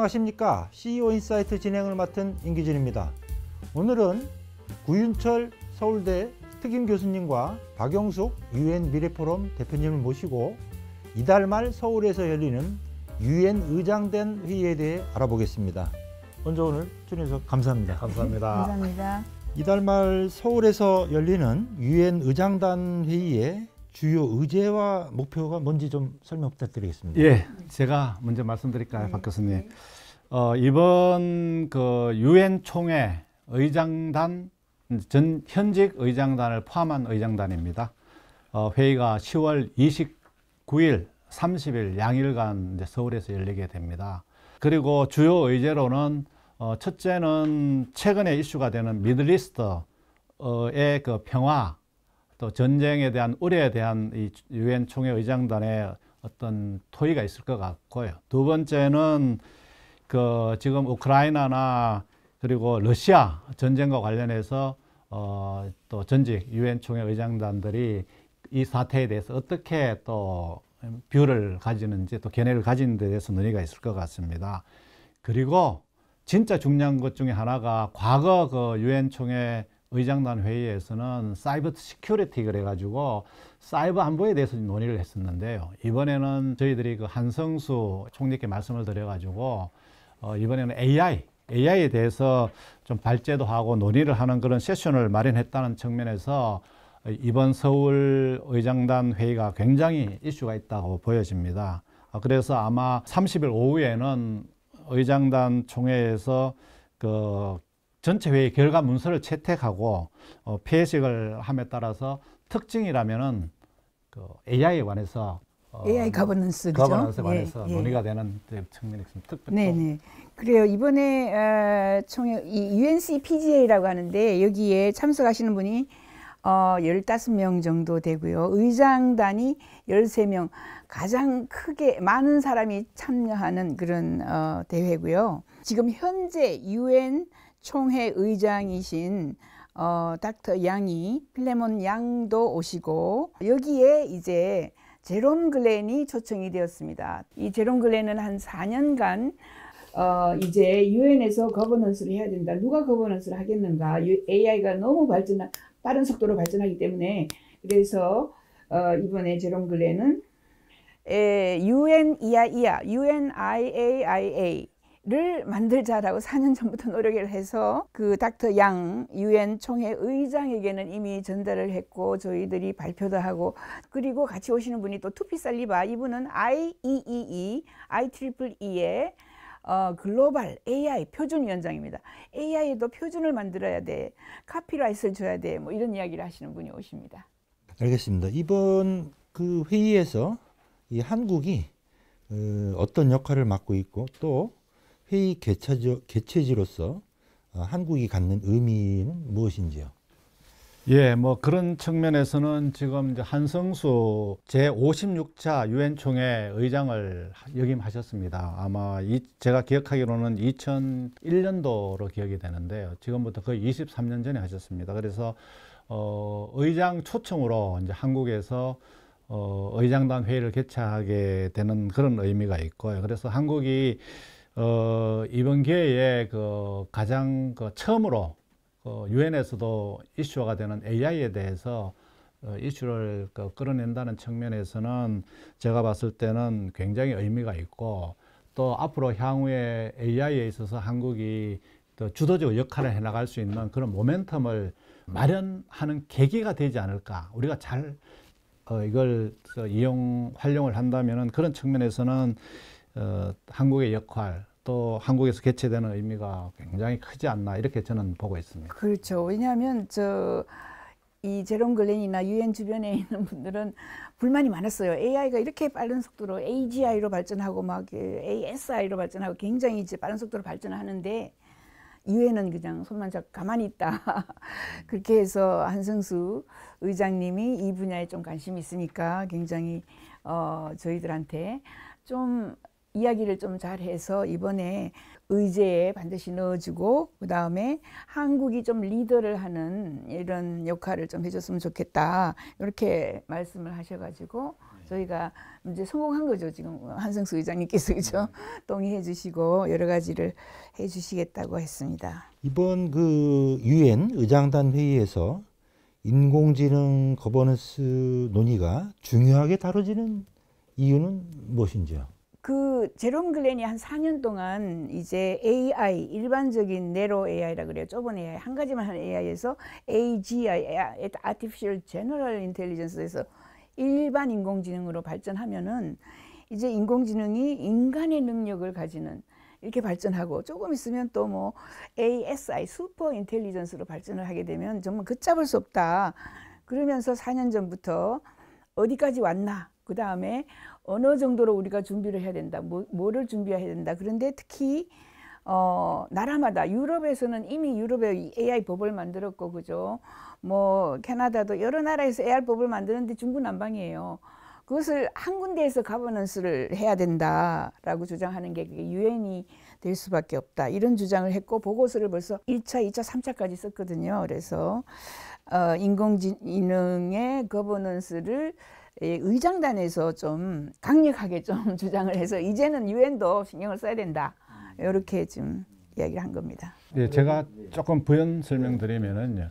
안녕하십니까 CEO insight 진행을 맡은 임기진입니다. 오늘은 구윤철 서울대 특임 교수님과 박영숙 유엔 미래포럼 대표님을 모시고 이달 말 서울에서 열리는 유엔 의장단 회의에 대해 알아보겠습니다. 먼저 오늘 출연해서 감사합니다. 감사합니다. 감사합니다. 이달 말 서울에서 열리는 유엔 의장단 회의의 주요 의제와 목표가 뭔지 좀 설명 부탁드리겠습니다. 예, 제가 먼저 말씀드릴까요, 박 교수님? 어, 이번 그 유엔 총회 의장단 전 현직 의장단을 포함한 의장단입니다. 어, 회의가 10월 29일, 30일 양일간 이제 서울에서 열리게 됩니다. 그리고 주요 의제로는 어, 첫째는 최근에 이슈가 되는 미들리스트의 그 평화 또 전쟁에 대한 우려에 대한 이 유엔 총회 의장단의 어떤 토의가 있을 것 같고요. 두 번째는 그 지금 우크라이나나 그리고 러시아 전쟁과 관련해서 어 또 전직 유엔 총회 의장단들이 이 사태에 대해서 어떻게 또 view를 가지는지 또 견해를 가지는 데 대해서 논의가 있을 것 같습니다. 그리고 진짜 중요한 것 중에 하나가 과거 그 유엔 총회 의장단 회의에서는 cyber security 그래가지고 사이버 안보에 대해서 논의를 했었는데요. 이번에는 저희들이 그 한승수 총리께 말씀을 드려가지고 어, 이번에는 AI, AI에 대해서 좀 발제도 하고 논의를 하는 그런 세션을 마련했다는 측면에서 이번 서울 의장단 회의가 굉장히 이슈가 있다고 보여집니다. 어, 그래서 아마 30일 오후에는 의장단 총회에서 그 전체 회의 결과 문서를 채택하고 어, 폐식을 함에 따라서 특징이라면은 그 AI에 관해서 어, AI 가버넌스? 가버넌스에 관해서 예, 예. 논의가 되는 측면이 있습니다. 특별 네네. 그래요. 이번에 어, 총회 이 UNCPGA라고 하는데 여기에 참석하시는 분이 어 15명 정도 되고요. 의장단이 13명. 가장 크게 많은 사람이 참여하는 그런 어, 대회고요. 지금 현재 유엔 총회 의장이신 어, 닥터 양이 필레몬 양도 오시고 여기에 이제 제롬 글렌이 초청이 되었습니다. 이 제롬 글렌은 한 4년간 어, 이제 유엔에서 거버넌스를 해야 된다. 누가 거버넌스를 하겠는가? AI가 너무 발전, 빠른 속도로 발전하기 때문에 그래서 어, 이번에 제롬 글렌은 UNIAIA, UNIAIA 를 만들자라고 4년 전부터 노력을 해서 그 닥터 양 유엔 총회 의장에게는 이미 전달을 했고 저희들이 발표도 하고 그리고 같이 오시는 분이 또 투피 살리바 이분은 IEEE, IEEE의 어, 글로벌 AI 표준위원장입니다. AI에도 표준을 만들어야 돼. 카피라이트를 줘야 돼. 뭐 이런 이야기를 하시는 분이 오십니다. 알겠습니다. 이번 그 회의에서 이 한국이 어, 어떤 역할을 맡고 있고 또 회의 개최지, 개최지로서 어, 한국이 갖는 의미는 무엇인지요? 예, 뭐 그런 측면에서는 지금 한성수 제 56차 유엔 총회 의장을 역임하셨습니다. 아마 이 제가 기억하기로는 2001년도로 기억이 되는데요. 지금부터 거의 23년 전에 하셨습니다. 그래서 어 의장 초청으로 이제 한국에서 어 의장단 회의를 개최하게 되는 그런 의미가 있고요. 그래서 한국이 어 이번 기회에 그 가장 그 처음으로 그 유엔에서도 이슈가 되는 AI에 대해서 어, 이슈를 그 끌어낸다는 측면에서는 제가 봤을 때는 굉장히 의미가 있고 또 앞으로 향후에 AI에 있어서 한국이 또 주도적 역할을 해나갈 수 있는 그런 모멘텀을 마련하는 계기가 되지 않을까. 우리가 잘 어, 이걸 이용 활용을 한다면은 그런 측면에서는 어, 한국의 역할 또 한국에서 개최되는 의미가 굉장히 크지 않나 이렇게 저는 보고 있습니다. 그렇죠. 왜냐하면 저 이 제롬 글렌이나 유엔 주변에 있는 분들은 불만이 많았어요. AI가 이렇게 빠른 속도로 AGI로 발전하고 막 ASI로 발전하고 굉장히 이제 빠른 속도로 발전하는데 유엔은 그냥 손만 잡고 가만히 있다. 그렇게 해서 한성수 의장님이 이 분야에 좀 관심이 있으니까 굉장히 어 저희들한테 좀 이야기를 좀 잘해서 이번에 의제에 반드시 넣어주고 그 다음에 한국이 좀 리더를 하는 이런 역할을 좀 해줬으면 좋겠다 이렇게 말씀을 하셔가지고 저희가 이제 성공한 거죠. 지금 한성수 의장님께서 그죠 동의해 주시고 여러 가지를 해 주시겠다고 했습니다. 이번 그 유엔 의장단 회의에서 인공지능 거버넌스 논의가 중요하게 다뤄지는 이유는 무엇인지요? 그 제롬 글렌이 한 4년 동안 이제 AI 일반적인 narrow AI라 그래요. 좁은 AI 한 가지만 하는 AI에서 AGI Artificial General Intelligence에서 일반 인공지능으로 발전하면은 이제 인공지능이 인간의 능력을 가지는 이렇게 발전하고 조금 있으면 또 뭐 ASI 슈퍼 인텔리전스로 발전을 하게 되면 정말 걷잡을 수 없다. 그러면서 4년 전부터 어디까지 왔나? 그 다음에 어느 정도로 우리가 준비를 해야 된다. 뭐, 뭐를 준비해야 된다. 그런데 특히 어, 나라마다 유럽에서는 이미 유럽에 AI 법을 만들었고 그죠. 뭐 캐나다도 여러 나라에서 AI 법을 만드는데 중구난방이에요. 그것을 한 군데에서 가버넌스를 해야 된다라고 주장하는 게 유엔이 될 수밖에 없다. 이런 주장을 했고 보고서를 벌써 1차, 2차, 3차까지 썼거든요. 그래서 어, 인공지능의 거버넌스를 의장단에서 좀 강력하게 좀 주장을 해서 이제는 유엔도 신경을 써야 된다. 이렇게 좀 이야기를 한 겁니다. 예, 제가 조금 부연 설명드리면은요.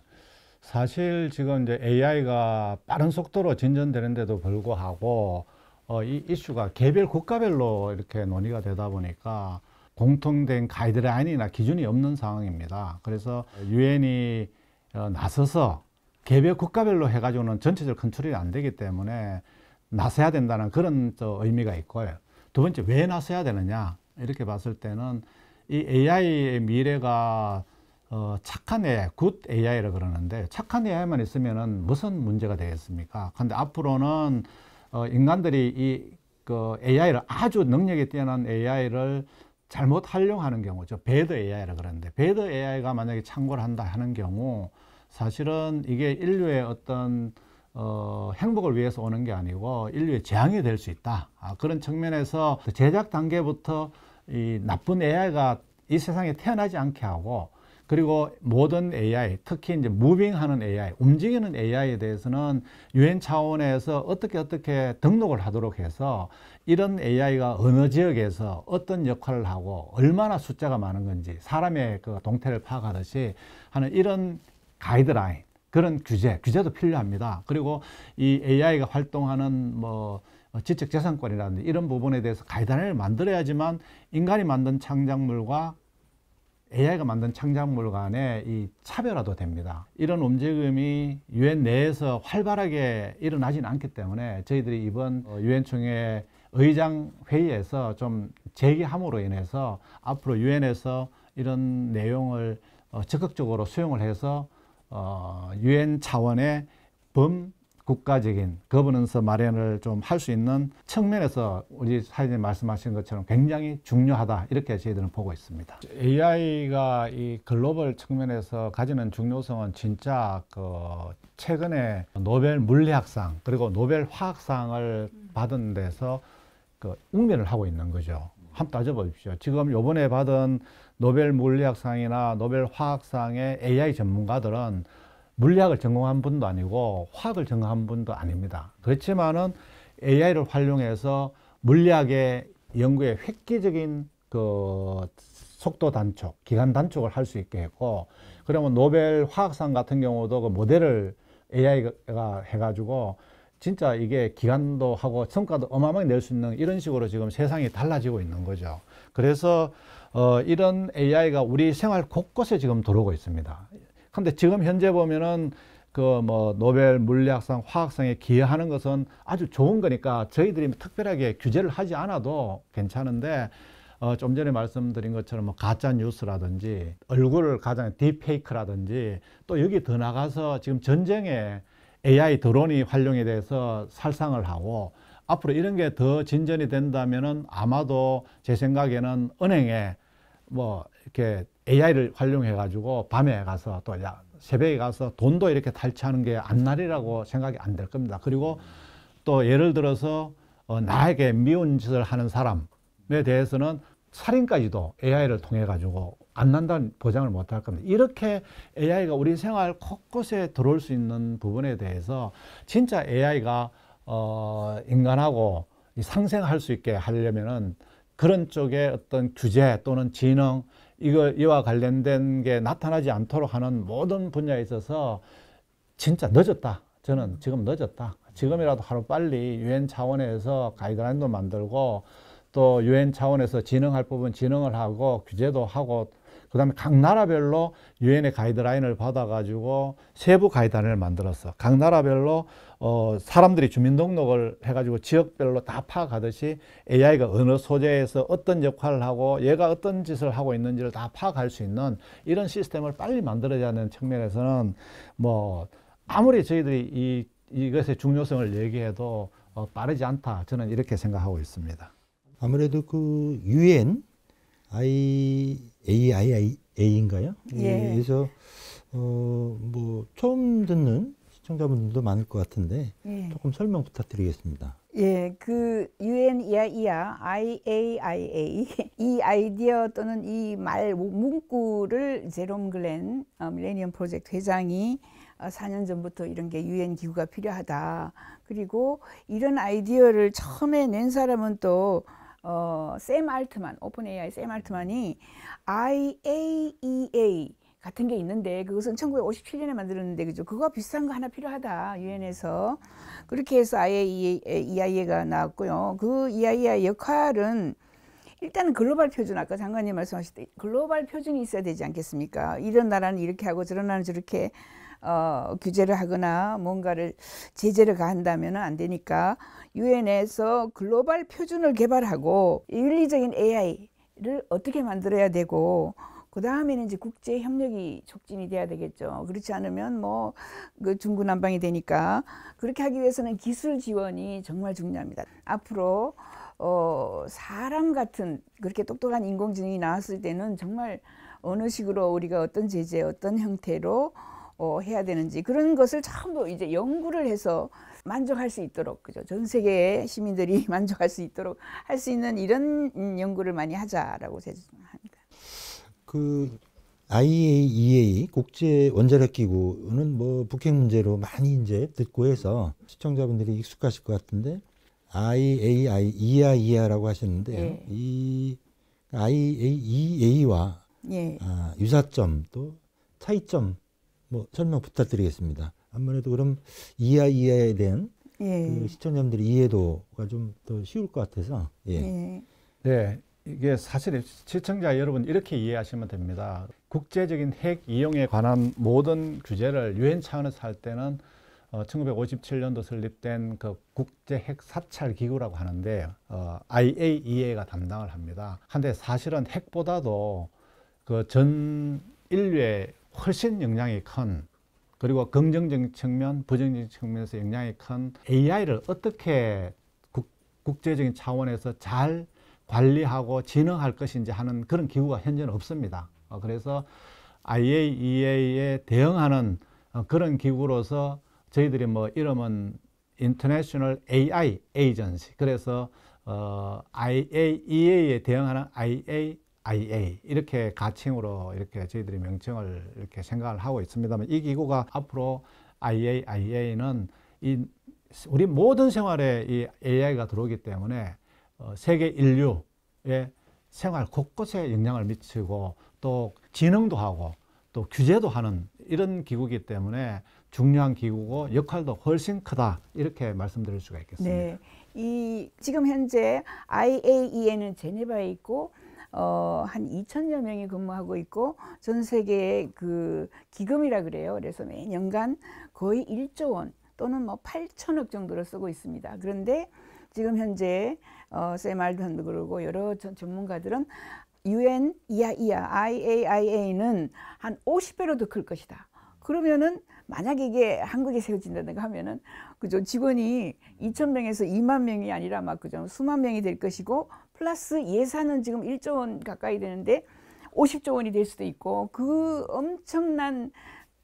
사실 지금 이제 AI가 빠른 속도로 진전되는데도 불구하고 어, 이 이슈가 개별 국가별로 이렇게 논의가 되다 보니까 공통된 가이드라인이나 기준이 없는 상황입니다. 그래서 유엔이 어, 나서서 개별 국가별로 해가지고는 전체적 컨트롤이 안 되기 때문에 나서야 된다는 그런 또 의미가 있고요. 두 번째 왜 나서야 되느냐 이렇게 봤을 때는 이 AI의 미래가 어, 착한 AI, good AI라 그러는데 착한 AI만 있으면은 무슨 문제가 되겠습니까? 근데 앞으로는 어, 인간들이 이 그 AI를 아주 능력이 뛰어난 AI를 잘못 활용하는 경우죠. bad AI라 그러는데 bad AI가 만약에 창궐을 한다 하는 경우 사실은 이게 인류의 어떤 어, 행복을 위해서 오는 게 아니고 인류의 재앙이 될 수 있다. 아, 그런 측면에서 제작 단계부터 이 나쁜 AI가 이 세상에 태어나지 않게 하고 그리고 모든 AI, 특히 이제 무빙하는 AI, 움직이는 AI에 대해서는 유엔 차원에서 어떻게 어떻게 등록을 하도록 해서 이런 AI가 어느 지역에서 어떤 역할을 하고 얼마나 숫자가 많은 건지 사람의 그 동태를 파악하듯이 하는 이런 가이드라인, 그런 규제, 규제도 필요합니다. 그리고 이 AI가 활동하는 뭐 지적재산권이라든지 이런 부분에 대해서 가이드라인을 만들어야지만 인간이 만든 창작물과 AI가 만든 창작물 간의 이 차별화도 됩니다. 이런 움직임이 유엔 내에서 활발하게 일어나지는 않기 때문에 저희들이 이번 유엔 총회 의장 회의에서 좀 제기함으로 인해서 앞으로 유엔에서 이런 내용을 어, 적극적으로 수용을 해서 어, 유엔 차원의 범 국가적인 거버넌스 마련을 좀 할 수 있는 측면에서 우리 사장님 말씀하신 것처럼 굉장히 중요하다 이렇게 저희들은 보고 있습니다. AI가 이 글로벌 측면에서 가지는 중요성은 진짜 그 최근에 노벨 물리학상 그리고 노벨 화학상을 받은 데서 그 웅변을 하고 있는 거죠. 한번 따져보십시오. 지금 요번에 받은 노벨 물리학상이나 노벨 화학상의 AI 전문가들은 물리학을 전공한 분도 아니고 화학을 전공한 분도 아닙니다. 그렇지만은 AI를 활용해서 물리학의 연구에 획기적인 그 속도 단축, 기간 단축을 할 수 있게 했고, 그러면 노벨 화학상 같은 경우도 그 모델을 AI가 해가지고 진짜 이게 기간도 하고 성과도 어마어마하게 낼 수 있는 이런 식으로 지금 세상이 달라지고 있는 거죠. 그래서 어, 이런 AI가 우리 생활 곳곳에 지금 들어오고 있습니다. 근데 지금 현재 보면은 그 뭐 노벨 물리학상, 화학상에 기여하는 것은 아주 좋은 거니까 저희들이 특별하게 규제를 하지 않아도 괜찮은데 어, 좀 전에 말씀드린 것처럼 뭐 가짜 뉴스라든지 얼굴을 가장 딥페이크라든지 또 여기 더 나가서 지금 전쟁에 AI 드론이 활용에 대해서 살상을 하고 앞으로 이런 게 더 진전이 된다면은 아마도 제 생각에는 은행에 뭐 이렇게 AI를 활용해 가지고 밤에 가서 또 야, 새벽에 가서 돈도 이렇게 탈취하는 게 안날이라고 생각이 안 될 겁니다. 그리고 또 예를 들어서 어, 나에게 미운 짓을 하는 사람에 대해서는 살인까지도 AI를 통해 가지고 안 난다는 보장을 못 할 겁니다. 이렇게 AI가 우리 생활 곳곳에 들어올 수 있는 부분에 대해서 진짜 AI가 어, 인간하고 이 상생할 수 있게 하려면은 그런 쪽에 어떤 규제 또는 진흥 이거 이와 관련된 게 나타나지 않도록 하는 모든 분야에 있어서 진짜 늦었다. 저는 지금 늦었다. 지금이라도 하루 빨리 유엔 차원에서 가이드라인도 만들고 또 유엔 차원에서 진흥할 부분 진흥을 하고 규제도 하고 그 다음에 각 나라별로 유엔의 가이드라인을 받아가지고 세부 가이드라인을 만들었어. 각 나라별로 어 사람들이 주민등록을 해가지고 지역별로 다 파악하듯이 AI가 어느 소재에서 어떤 역할을 하고 얘가 어떤 짓을 하고 있는지를 다 파악할 수 있는 이런 시스템을 빨리 만들어야 하는 측면에서는 뭐 아무리 저희들이 이 이것의 중요성을 얘기해도 어, 빠르지 않다. 저는 이렇게 생각하고 있습니다. 아무래도 그 유엔 IAIA인가요? 예. 그래서 어 뭐 처음 듣는 시청자분들도 많을 것 같은데 예. 조금 설명 부탁드리겠습니다. 예, 그 UN 이아이아 IAIA 이 아이디어 또는 이 말 문구를 제롬 글렌 어, 밀레니엄 프로젝트 회장이 어, 4년 전부터 이런 게 UN 기구가 필요하다. 그리고 이런 아이디어를 처음에 낸 사람은 또 어, 샘 알트만, 오픈 AI 샘 알트만이 IAEA 같은 게 있는데 그것은 1957년에 만들었는데 그죠? 그거 비슷한 거 하나 필요하다 유엔에서 그렇게 해서 IAEA가 나왔고요. 그 EIA 역할은 일단은 글로벌 표준 아까 장관님 말씀하실 때 글로벌 표준이 있어야 되지 않겠습니까? 이런 나라는 이렇게 하고 저런 나라는 저렇게 어, 규제를 하거나 뭔가를 제재를 가한다면 안 되니까 유엔에서 글로벌 표준을 개발하고 윤리적인 AI를 어떻게 만들어야 되고 그 다음에는 이제 국제 협력이 촉진이 돼야 되겠죠. 그렇지 않으면 뭐 그 중구난방이 되니까 그렇게 하기 위해서는 기술 지원이 정말 중요합니다. 앞으로 어 사람 같은 그렇게 똑똑한 인공지능이 나왔을 때는 정말 어느 식으로 우리가 어떤 제재, 어떤 형태로 어, 해야 되는지 그런 것을 전부 이제 연구를 해서 만족할 수 있도록 그죠 전 세계의 시민들이 만족할 수 있도록 할 수 있는 이런 연구를 많이 하자라고 생각합니다. 그 IAEA 국제 원자력 기구는 뭐 북핵 문제로 많이 이제 듣고 해서 시청자분들이 익숙하실 것 같은데 IAI 이아이아라고 하셨는데 예. 이 IAEA와 예. 아, 유사점 또 차이점 뭐 설명 부탁드리겠습니다. 아무래도 그럼 이아이아에 대한 예. 그 시청자분들이 이해도가 좀 더 쉬울 것 같아서 예. 예. 네, 이게 사실 시청자 여러분 이렇게 이해하시면 됩니다. 국제적인 핵 이용에 관한 모든 규제를 유엔 차원에서 할 때는 어, 1957년도 설립된 그 국제 핵 사찰 기구라고 하는데 어, IAEA가 담당을 합니다. 한데 사실은 핵보다도 그 전 인류에 훨씬 영향이 큰 그리고 긍정적인 측면, 부정적인 측면에서 영향이 큰 AI를 어떻게 국, 국제적인 차원에서 잘 관리하고 진흥할 것인지 하는 그런 기구가 현재는 없습니다. 어, 그래서 IAEA에 대응하는 어, 그런 기구로서 저희들이 뭐 이름은 International AI Agency 그래서 어, IAEA에 대응하는 IAIA 이렇게 가칭으로 이렇게 저희들이 명칭을 이렇게 생각을 하고 있습니다만 이 기구가 앞으로 IAIA는 이 우리 모든 생활에 이 AI가 들어오기 때문에 어, 세계 인류의 생활 곳곳에 영향을 미치고 또 진흥도 하고 또 규제도 하는 이런 기구이기 때문에 중요한 기구고 역할도 훨씬 크다 이렇게 말씀드릴 수가 있겠습니다. 네. 이 지금 현재 IAEA는 제네바에 있고 어, 한 2천여 명이 근무하고 있고 전 세계의 그 기금이라 그래요. 그래서 매년간 거의 1조 원 또는 뭐 8천억 정도를 쓰고 있습니다. 그런데 지금 현재 어, 샘 알던도 그러고 여러 전, 전문가들은 UN 이아이아 IAIA는 한 50배로 더 클 것이다. 그러면은 만약에 이게 한국에 세워진다든가 하면은 그죠 직원이 2천 명에서 2만 명이 아니라 막 그죠 수만 명이 될 것이고 플러스 예산은 지금 1조 원 가까이 되는데 50조 원이 될 수도 있고 그 엄청난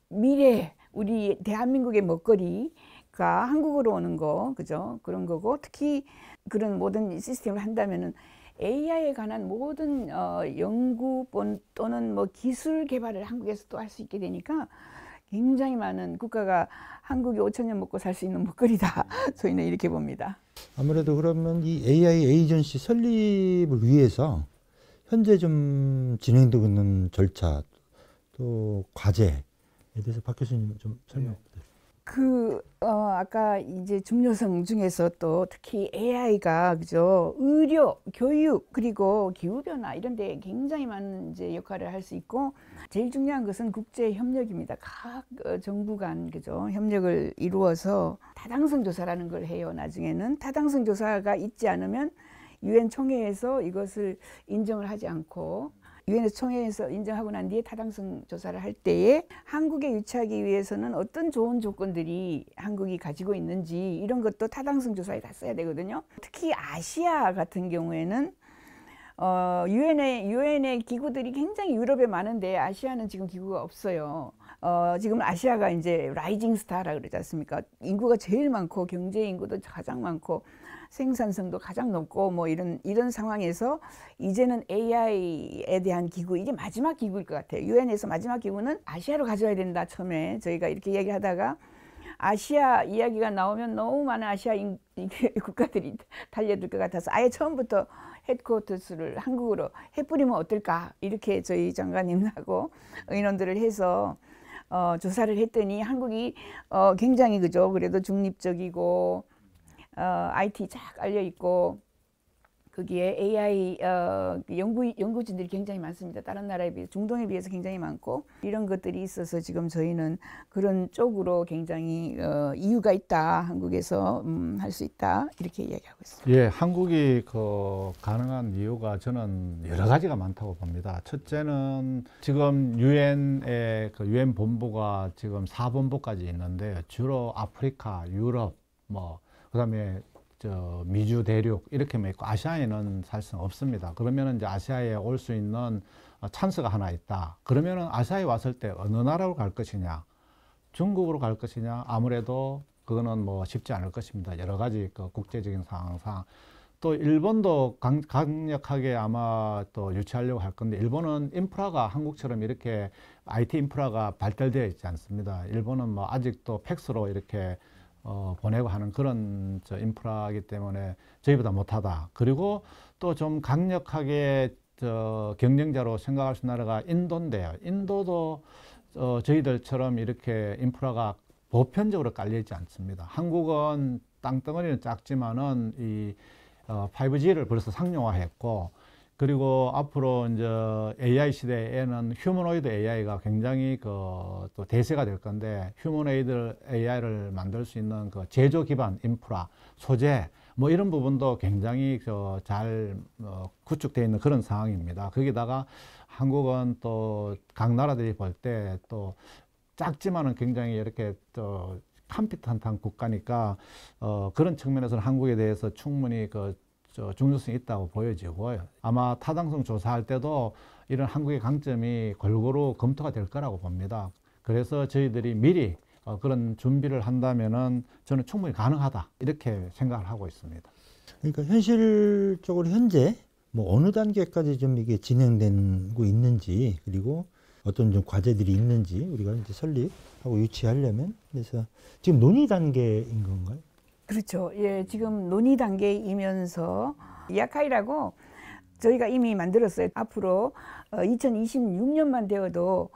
미래 우리 대한민국의 먹거리가 한국으로 오는 거 그죠 그런 거고 특히 그런 모든 시스템을 한다면은 AI에 관한 모든 어, 연구 또는 뭐 기술 개발을 한국에서 또 할 수 있게 되니까 굉장히 많은 국가가 한국이 5천 년 먹고 살 수 있는 먹거리다. 저희는 이렇게 봅니다. 아무래도 그러면 이 AI 에이전시 설립을 위해서 현재 좀 진행되고 있는 절차 또 과제에 대해서 박 교수님 좀 설명 부탁드립니다. 그, 어, 아까 이제 중요성 중에서 또 특히 AI가, 그죠. 의료, 교육, 그리고 기후 변화 이런 데 굉장히 많은 이제 역할을 할 수 있고, 제일 중요한 것은 국제 협력입니다. 각 어, 정부 간, 그죠. 협력을 이루어서 타당성 조사라는 걸 해요. 나중에는. 타당성 조사가 있지 않으면 유엔 총회에서 이것을 인정을 하지 않고, 유엔 총회에서 인정하고 난 뒤에 타당성 조사를 할 때에 한국에 유치하기 위해서는 어떤 좋은 조건들이 한국이 가지고 있는지 이런 것도 타당성 조사에 다 써야 되거든요. 특히 아시아 같은 경우에는 어, 유엔의 유엔의 기구들이 굉장히 유럽에 많은데 아시아는 지금 기구가 없어요. 어, 지금 아시아가 이제 rising star라 그러지 않습니까? 인구가 제일 많고 경제 인구도 가장 많고 생산성도 가장 높고 뭐 이런 이런 상황에서 이제는 AI에 대한 기구 이게 마지막 기구일 것 같아요. 유엔에서 마지막 기구는 아시아로 가져야 된다. 처음에 저희가 이렇게 얘기하다가 아시아 이야기가 나오면 너무 많은 아시아 인, 국가들이 달려들 것 같아서 아예 처음부터 헤드쿼터스를 한국으로 해뿌리면 어떨까 이렇게 저희 장관님하고 의논들을 해서 어, 조사를 했더니 한국이 어, 굉장히 그죠 그래도 중립적이고 어, IT 쫙 알려 있고 거기에 AI 어, 연구 연구진들이 굉장히 많습니다. 다른 나라에 비해 중동에 비해서 굉장히 많고 이런 것들이 있어서 지금 저희는 그런 쪽으로 굉장히 어, 이유가 있다 한국에서 음, 할 수 있다 이렇게 이야기하고 있습니다. 예, 한국이 그 가능한 이유가 저는 여러 가지가 많다고 봅니다. 첫째는 지금 유엔의 그 유엔 본부가 지금 사본부까지 있는데 주로 아프리카, 유럽 뭐 그다음에 저 미주 대륙 이렇게만 있고 아시아에는 사실상 없습니다. 그러면은 이제 아시아에 올 수 있는 찬스가 하나 있다. 그러면은 아시아에 왔을 때 어느 나라로 갈 것이냐? 중국으로 갈 것이냐? 아무래도 그거는 뭐 쉽지 않을 것입니다. 여러 가지 그 국제적인 상황상 또 일본도 강, 강력하게 아마 또 유치하려고 할 건데 일본은 인프라가 한국처럼 이렇게 IT 인프라가 발달되어 있지 않습니다. 일본은 뭐 아직도 팩스로 이렇게 어, 보내고 하는 그런 저 인프라이기 때문에 저희보다 못하다. 그리고 또 좀 강력하게 저 경쟁자로 생각할 수 있는 나라가 인도인데요. 인도도 어, 저희들처럼 이렇게 인프라가 보편적으로 깔려 있지 않습니다. 한국은 땅덩어리는 작지만은 이 어, 5G를 벌써 상용화했고 그리고 앞으로 이제 AI 시대에는 휴머노이드 AI가 굉장히 그 또 대세가 될 건데 휴머노이드 AI를 만들 수 있는 그 제조 기반 인프라, 소재 뭐 이런 부분도 굉장히 그잘 어, 구축되어 있는 그런 상황입니다. 거기다가 한국은 또 각 나라들이 볼 때 또 작지만은 굉장히 이렇게 또 컴피탄한 국가니까 어, 그런 측면에서는 한국에 대해서 충분히 그 중요성이 있다고 보여지고요. 아마 타당성 조사할 때도 이런 한국의 강점이 골고루 검토가 될 거라고 봅니다. 그래서 저희들이 미리 어, 그런 준비를 한다면은 저는 충분히 가능하다 이렇게 생각을 하고 있습니다. 그러니까 현실적으로 현재 뭐 어느 단계까지 좀 이게 진행되고 있는지 그리고 어떤 좀 과제들이 있는지 우리가 이제 설립하고 유치하려면 그래서 지금 논의 단계인 건가요? 그렇죠. 예, 지금 논의 단계이면서 야카이라고 저희가 이미 만들었어요. 앞으로 2026년만 어, 되어도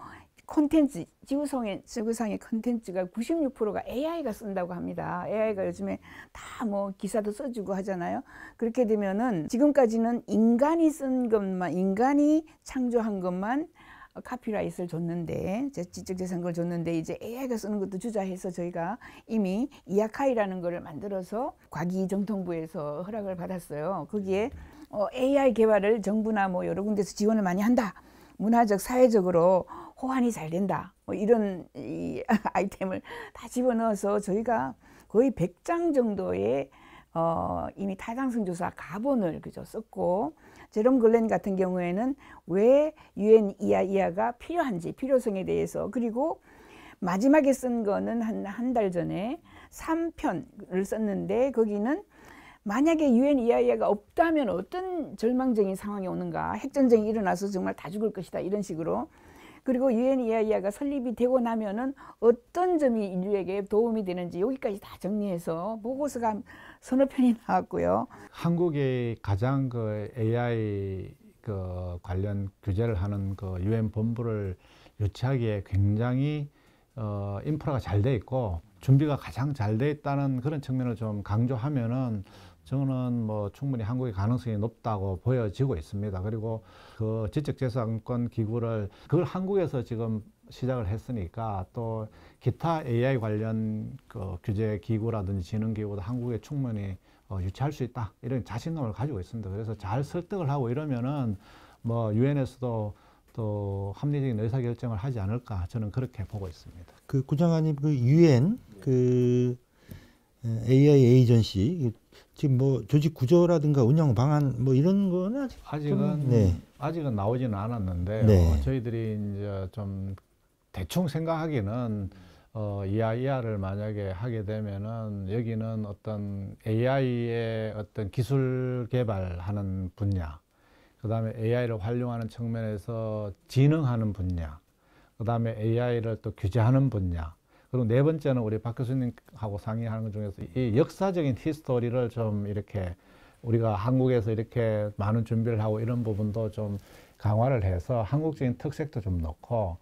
콘텐츠, 지구상의, 지구상의 콘텐츠가 96%가 AI가 쓴다고 합니다. AI가 요즘에 다 뭐 기사도 써주고 하잖아요. 그렇게 되면은 지금까지는 인간이 쓴 것만, 인간이 창조한 것만 카피라이트를 줬는데 지적재산권을 줬는데 이제 AI가 쓰는 것도 주자해서 저희가 이미 이아카이라는 거를 만들어서 과기정통부에서 허락을 받았어요. 거기에 어, AI 개발을 정부나 뭐 여러 군데서 지원을 많이 한다. 문화적, 사회적으로 호환이 잘 된다. 뭐 이런 이 아이템을 다 집어넣어서 저희가 거의 100장 정도의 어, 이미 타당성 조사 가본을 그죠 썼고 제롬 글렌 같은 경우에는 왜 유엔 이하 이하가 필요한지 필요성에 대해서 그리고 마지막에 쓴 거는 한 한 달 전에 3편을 썼는데 거기는 만약에 유엔 이하이하가 없다면 어떤 절망적인 상황이 오는가 핵전쟁이 일어나서 정말 다 죽을 것이다 이런 식으로. 그리고 유엔이아이아가 설립이 되고 나면은 어떤 점이 인류에게 도움이 되는지 여기까지 다 정리해서 보고서가 서너 편이 나왔고요. 한국이 가장 그 AI 그 관련 규제를 하는 그 유엔 본부를 유치하기에 굉장히 어 인프라가 잘 돼 있고 준비가 가장 잘 돼 있다는 그런 측면을 좀 강조하면은 저는 뭐 충분히 한국의 가능성이 높다고 보여지고 있습니다. 그리고 그 지적재산권 기구를 그걸 한국에서 지금 시작을 했으니까 또 기타 AI 관련 그 규제 기구라든지 지능 기구도 한국에 충분히 어, 유치할 수 있다 이런 자신감을 가지고 있습니다. 그래서 잘 설득을 하고 이러면은 뭐 유엔에서도 또 합리적인 의사 결정을 하지 않을까 저는 그렇게 보고 있습니다. 그 구장관님 그 유엔 그 AI 에이전시 지금 뭐 조직 구조라든가 운영 방안 뭐 이런 거는 아직 아직은 네. 아직은 나오지는 않았는데 네. 어, 저희들이 이제 좀 대충 생각하기는 어, 이하 이하를 만약에 하게 되면은 여기는 어떤 AI의 어떤 기술 개발하는 분야, 그 다음에 AI를 활용하는 측면에서 지능하는 분야, 그 다음에 AI를 또 규제하는 분야, 그리고 네 번째는 우리 박 교수님하고 상의하는 것 중에서 이 역사적인 히스토리를 좀 이렇게 우리가 한국에서 이렇게 많은 준비를 하고 이런 부분도 좀 강화를 해서 한국적인 특색도 좀 넣고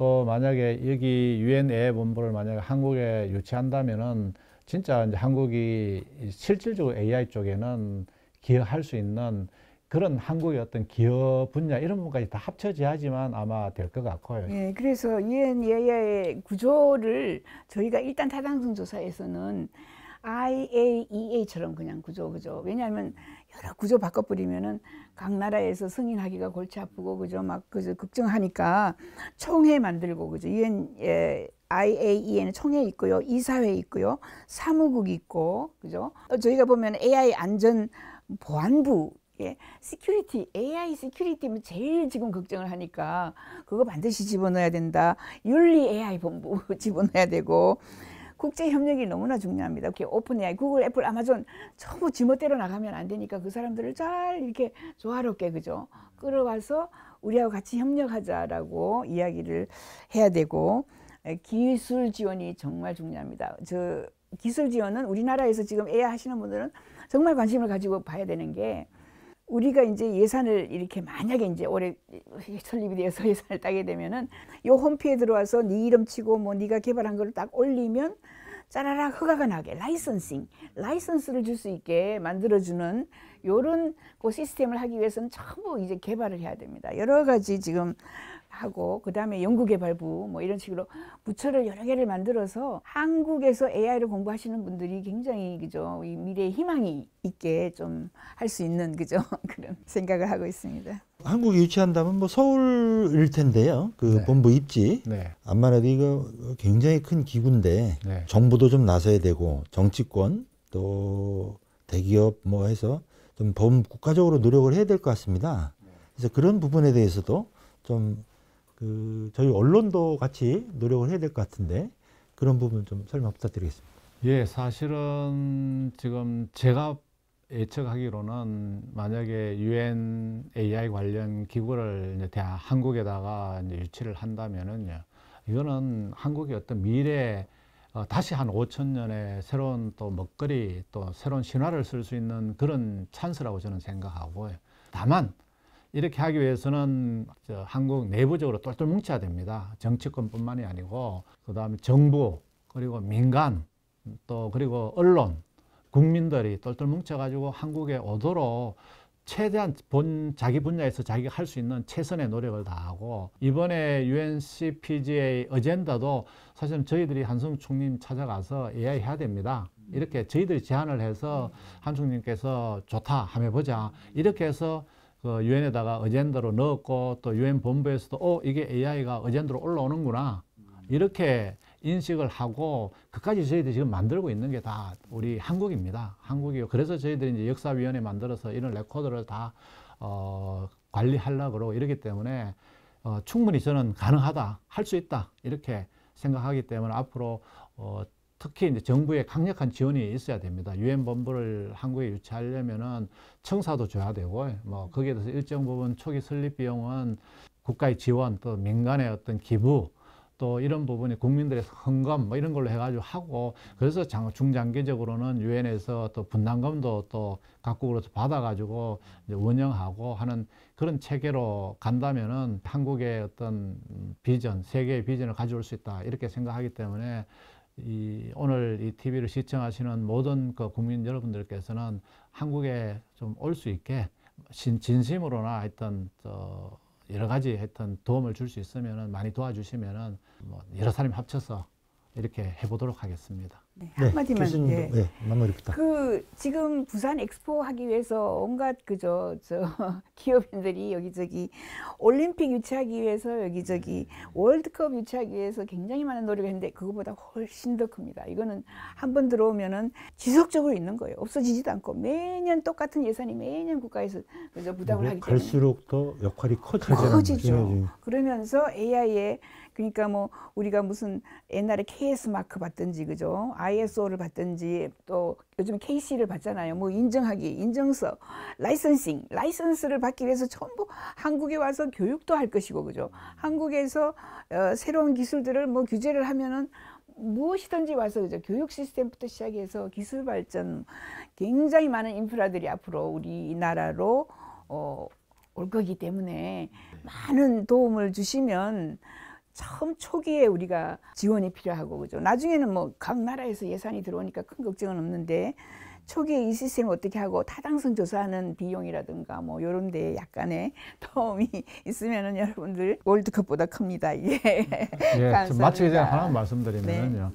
또 만약에 여기 유엔 애 본부를 만약에 한국에 유치한다면은 진짜 이제 한국이 실질적으로 AI 쪽에는 기여할 수 있는 그런 한국의 어떤 기여 분야 이런 부분까지 다 합쳐져야지만 아마 될 것 같고요. 예, 그래서 유엔이아의 구조를 저희가 일단 타당성 조사에서는 IAEA처럼 그냥 구조 그죠. 왜냐하면 여러 구조 바꿔버리면은 각 나라에서 승인하기가 골치 아프고 그죠. 막 그저 걱정하니까 총회 만들고 그죠. 유엔 예, IAEA는 총회 있고요, 이사회 있고요, 사무국 있고 그죠. 또 저희가 보면 AI 안전 보안부 예, security, AI 시큐리티면 제일 지금 걱정을 하니까 그거 반드시 집어넣어야 된다. 윤리 AI 본부 집어넣어야 되고 국제 협력이 너무나 중요합니다. 이렇게 오픈 AI, 구글, 애플, 아마존 전부 지멋대로 나가면 안 되니까 그 사람들을 잘 이렇게 조화롭게 그죠 끌어와서 우리하고 같이 협력하자라고 이야기를 해야 되고 에, 기술 지원이 정말 중요합니다. 저 기술 지원은 우리나라에서 지금 AI 하시는 분들은 정말 관심을 가지고 봐야 되는 게 우리가 이제 예산을 이렇게 만약에 이제 올해 설립이 되어서 예산을 따게 되면은 요 홈피에 들어와서 네 이름 치고 뭐 네가 개발한 걸 딱 올리면 짜라락 허가가 나게 라이선싱 라이선스를 줄 수 있게 만들어주는 요런 그 시스템을 하기 위해서는 전부 이제 개발을 해야 됩니다. 여러 가지 지금 하고 그다음에 연구개발부 뭐 이런 식으로 부처를 여러 개를 만들어서 한국에서 AI를 공부하시는 분들이 굉장히 그죠 이 미래의 희망이 있게 좀 할 수 있는 그죠 그런 생각을 하고 있습니다. 한국에 유치한다면 뭐 서울일 텐데요. 그 네. 본부 입지 네, 암만 해도 이거 굉장히 큰 기구인데 네. 정부도 좀 나서야 되고 정치권 또 대기업 뭐 해서 좀 범 국가적으로 노력을 해야 될 것 같습니다. 그래서 그런 부분에 대해서도 좀 그 저희 언론도 같이 노력을 해야 될 것 같은데 그런 부분 좀 설명 부탁드리겠습니다. 예, 사실은 지금 제가 예측하기로는 만약에 UN AI 관련 기구를 이제 대한 한국에다가 이제 유치를 한다면은요, 이거는 한국의 어떤 미래 어, 다시 한 5천 년의 새로운 또 먹거리 또 새로운 신화를 쓸 수 있는 그런 찬스라고 저는 생각하고요. 다만 이렇게 하기 위해서는 저 한국 내부적으로 똘똘 뭉쳐야 됩니다. 정치권뿐만이 아니고 그 다음에 정부 그리고 민간 또 그리고 언론 국민들이 똘똘 뭉쳐가지고 한국에 오도록 최대한 본 자기 분야에서 자기가 할 수 있는 최선의 노력을 다하고 이번에 UNCPGA 어젠다도 사실은 저희들이 한성 총님 찾아가서 AI 해야 됩니다. 이렇게 저희들이 제안을 해서 한 총님께서 좋다 하면 보자 이렇게 해서 그 유엔에다가 어젠다로 넣었고 또 유엔 본부에서도 어 이게 AI가 어젠다로 올라오는구나 이렇게 인식을 하고 그까지 저희들이 지금 만들고 있는 게 다 우리 한국입니다. 한국이요. 그래서 저희들이 이제 역사위원회 만들어서 이런 레코드를 다 어, 관리하려고 이러기 때문에 어, 충분히 저는 가능하다, 할 수 있다 이렇게 생각하기 때문에 앞으로 어, 특히 이제 정부의 강력한 지원이 있어야 됩니다. 유엔 본부를 한국에 유치하려면은 청사도 줘야 되고, 뭐 거기에 대해서 일정 부분 초기 설립 비용은 국가의 지원 또 민간의 어떤 기부 또 이런 부분이 국민들의 헌금 뭐 이런 걸로 해가지고 하고 그래서 장, 중장기적으로는 유엔에서 또 분담금도 또 각국으로서 받아가지고 이제 운영하고 하는 그런 체계로 간다면은 한국의 어떤 비전, 세계의 비전을 가져올 수 있다 이렇게 생각하기 때문에 이 오늘 이 TV를 시청하시는 모든 그 국민 여러분들께서는 한국에 좀 올 수 있게 진, 진심으로나 저 여러 가지 하여튼 도움을 줄 수 있으면은 많이 도와주시면은 뭐 여러 사람이 합쳐서 이렇게 해보도록 하겠습니다. 네, 한마디만 교수님도 예. 네, 마무리 부탁. 그 지금 부산 엑스포 하기 위해서 온갖 그저 저 기업인들이 여기저기 올림픽 유치하기 위해서 여기저기 월드컵 유치하기 위해서 굉장히 많은 노력을 했는데 그거보다 훨씬 더 큽니다. 이거는 한 번 들어오면은 지속적으로 있는 거예요. 없어지지도 않고 매년 똑같은 예산이 매년 국가에서 그저 부담을 하기 때문에 갈수록 더 역할이 커지죠. 커지죠. 그러면서 AI에 그러니까 뭐 우리가 무슨 옛날에 KS 마크 받든지 그죠? ISO를 받든지 또 요즘 KC를 받잖아요. 뭐 인정하기, 인증서, 라이선싱, 라이선스를 받기 위해서 전부 한국에 와서 교육도 할 것이고 그죠? 한국에서 어, 새로운 기술들을 뭐 규제를 하면은 무엇이든지 와서 그죠? 교육 시스템부터 시작해서 기술 발전 굉장히 많은 인프라들이 앞으로 우리나라로 어, 올 거기 때문에 많은 도움을 주시면 처음 초기에 우리가 지원이 필요하고 그죠. 나중에는 뭐 각 나라에서 예산이 들어오니까 큰 걱정은 없는데 초기에 이 시스템을 어떻게 하고 타당성 조사하는 비용이라든가 뭐 이런 데 약간의 도움이 있으면은 여러분들 월드컵보다 큽니다. 예, 감사합니다. 마치기 전에 하나 말씀드리면요.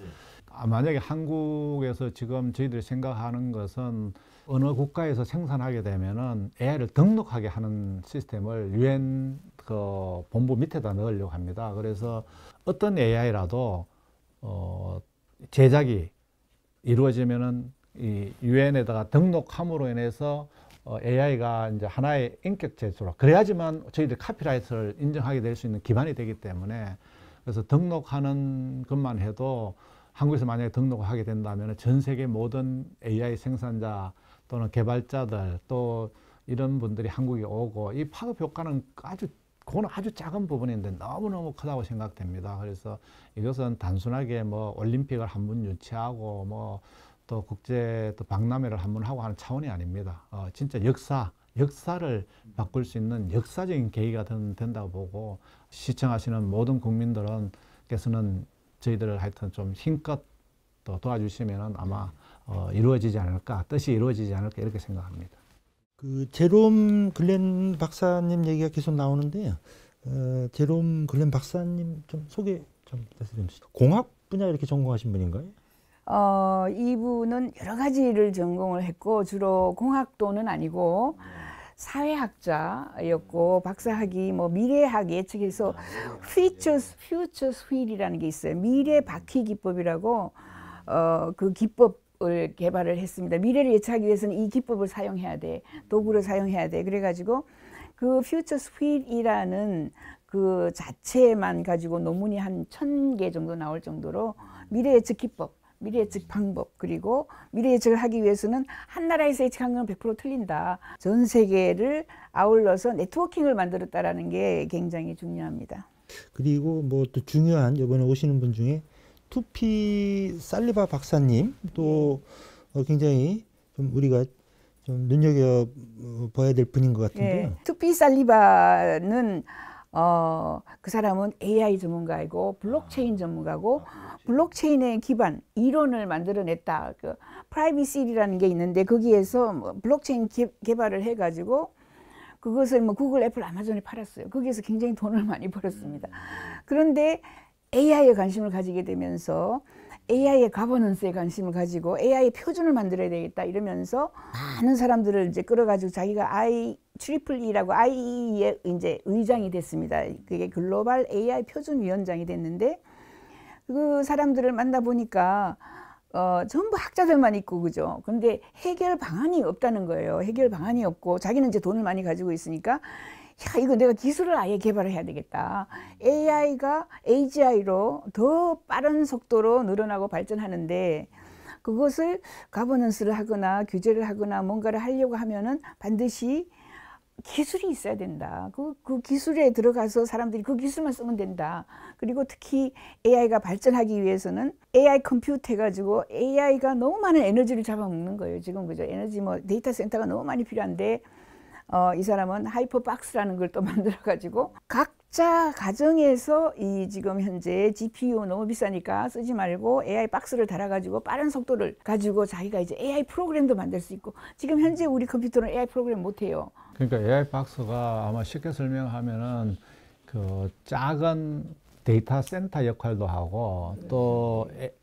아, 만약에 한국에서 지금 저희들이 생각하는 것은 어느 국가에서 생산하게 되면은 AI를 등록하게 하는 시스템을 유엔 그 본부 밑에다 넣으려고 합니다. 그래서 어떤 AI라도 어, 제작이 이루어지면은 이 유엔에다가 등록함으로 인해서 어, AI가 이제 하나의 인격 제조로 그래야지만 저희들 카피라이트를 인정하게 될 수 있는 기반이 되기 때문에 그래서 등록하는 것만 해도 한국에서 만약에 등록을 하게 된다면 전 세계 모든 AI 생산자 또는 개발자들 또 이런 분들이 한국에 오고 이 파급 효과는 아주 그건 아주 작은 부분인데 너무너무 크다고 생각됩니다. 그래서 이것은 단순하게 뭐 올림픽을 한 번 유치하고 뭐 또 국제 또 박람회를 한 번 하고 하는 차원이 아닙니다. 어, 진짜 역사, 역사를 바꿀 수 있는 역사적인 계기가 된, 된다고 보고 시청하시는 모든 국민들은 께서는 저희들을 하여튼 좀 힘껏 또 도와주시면 아마 어, 이루어지지 않을까, 뜻이 이루어지지 않을까 이렇게 생각합니다. 그 제롬 글렌 박사님 얘기가 계속 나오는데요. 어, 제롬 글렌 박사님 좀 소개 좀 부탁드립니다. 공학 분야 이렇게 전공하신 분인가요? 어, 이분은 여러 가지를 전공을 했고 주로 공학도는 아니고 사회학자였고 박사학위 뭐 미래학 예측에서 futures futures wheel이라는 게 있어요. 미래 바퀴 기법이라고 어, 그 기법 을 개발을 했습니다. 미래를 예측하기 위해서는 이 기법을 사용해야 돼. 도구를 사용해야 돼. 그래가지고 그 futures wheel이라는 그 자체만 가지고 논문이 한 천 개 정도 나올 정도로 미래 예측 기법 미래 예측 방법 그리고 미래 예측을 하기 위해서는 한 나라에서 예측한 건 100% 틀린다. 전 세계를 아울러서 네트워킹을 만들었다라는 게 굉장히 중요합니다. 그리고 뭐 또 중요한 이번에 오시는 분 중에 투피 살리바 박사님 또 어, 굉장히 좀 우리가 좀 눈여겨 봐야 될 분인 것 같은데요. 예, 투피 살리바는 어, 그 사람은 AI 전문가이고 블록체인 전문가고 블록체인의 기반 이론을 만들어냈다. 그 private이라는 게 있는데 거기에서 뭐 블록체인 개, 개발을 해가지고 그것을 뭐 구글, 애플, 아마존에 팔았어요. 거기에서 굉장히 돈을 많이 벌었습니다. 그런데 AI에 관심을 가지게 되면서 AI의 governance에 관심을 가지고 AI 표준을 만들어야 되겠다 이러면서 많은 사람들을 이제 끌어가지고 자기가 I triple E라고 IE의 이제 의장이 됐습니다. 그게 글로벌 AI 표준 위원장이 됐는데 그 사람들을 만나 보니까 어, 전부 학자들만 있고 그죠. 근데 해결 방안이 없다는 거예요. 해결 방안이 없고 자기는 이제 돈을 많이 가지고 있으니까 야 이거 내가 기술을 아예 개발을 해야 되겠다. AI가 AGI로 더 빠른 속도로 늘어나고 발전하는데 그것을 가버넌스를 하거나 규제를 하거나 뭔가를 하려고 하면은 반드시 기술이 있어야 된다. 그, 그 기술에 들어가서 사람들이 그 기술만 쓰면 된다. 그리고 특히 AI가 발전하기 위해서는 AI 컴퓨터 해가지고 AI가 너무 많은 에너지를 잡아먹는 거예요. 지금 그죠? 에너지 뭐 데이터 센터가 너무 많이 필요한데 어, 이 사람은 하이퍼박스라는 걸 또 만들어가지고 각자 가정에서 이 지금 현재 GPU 너무 비싸니까 쓰지 말고 AI 박스를 달아가지고 빠른 속도를 가지고 자기가 이제 AI 프로그램도 만들 수 있고 지금 현재 우리 컴퓨터는 AI 프로그램 못해요. 그러니까 AI 박스가 아마 쉽게 설명하면은 그 작은 데이터 센터 역할도 하고 또 에-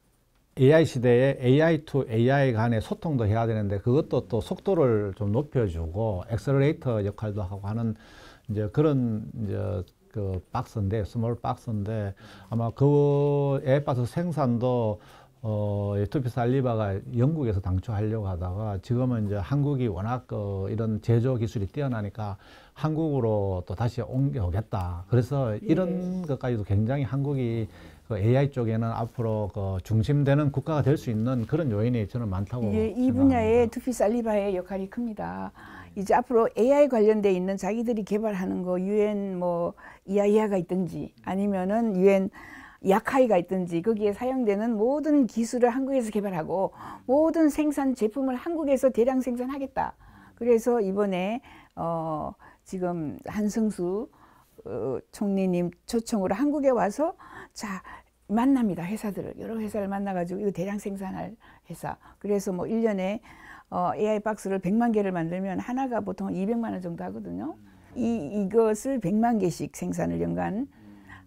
AI 시대에 AI to AI 간의 소통도 해야 되는데 그것도 또 속도를 좀 높여주고 accelerator 역할도 하고 하는 이제 그런 이제 그 박스인데 small 박스인데 아마 그 AI 박스 생산도 어, 유토피스 알리바가 영국에서 당초 하려고 하다가 지금은 이제 한국이 워낙 그 이런 제조 기술이 뛰어나니까 한국으로 또 다시 옮겨오겠다. 그래서 이런 것까지도 굉장히 한국이 그 AI 쪽에는 앞으로 그 중심되는 국가가 될 수 있는 그런 요인이 저는 많다고 예, 이. 분야에 유토피스 알리바의 역할이 큽니다. 이제 앞으로 AI 관련돼 있는 자기들이 개발하는 거 유엔 뭐 이아이아가 있든지 아니면은 유엔 야카이가 있든지 거기에 사용되는 모든 기술을 한국에서 개발하고 모든 생산 제품을 한국에서 대량 생산하겠다. 그래서 이번에 어 지금 한승수 어, 총리님 초청으로 한국에 와서 자 만납니다 회사들을. 여러 회사를 만나가지고 이거 대량 생산할 회사. 그래서 뭐 1년에 어, AI 박스를 100만 개를 만들면 하나가 보통 200만 원 정도 하거든요. 이, 이것을 100만 개씩 생산을 연간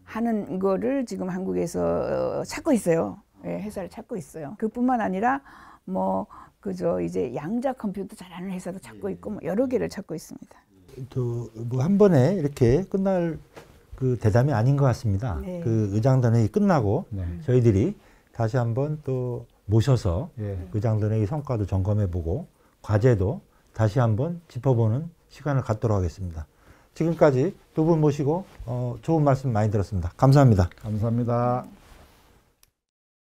하는 거를 지금 한국에서 어, 찾고 있어요. 예, 회사를 찾고 있어요. 그뿐만 아니라 뭐 그저 이제 양자 컴퓨터 잘하는 회사도 찾고 있고 뭐 여러 개를 찾고 있습니다. 뭐한 번에 이렇게 끝날 그 대담이 아닌 것 같습니다. 네. 그 의장단회의 끝나고 네. 저희들이 다시 한번 또 모셔서 예. 의장단회의 성과도 점검해보고 과제도 다시 한번 짚어보는 시간을 갖도록 하겠습니다. 지금까지 두 분 모시고 어, 좋은 말씀 많이 들었습니다. 감사합니다. 감사합니다.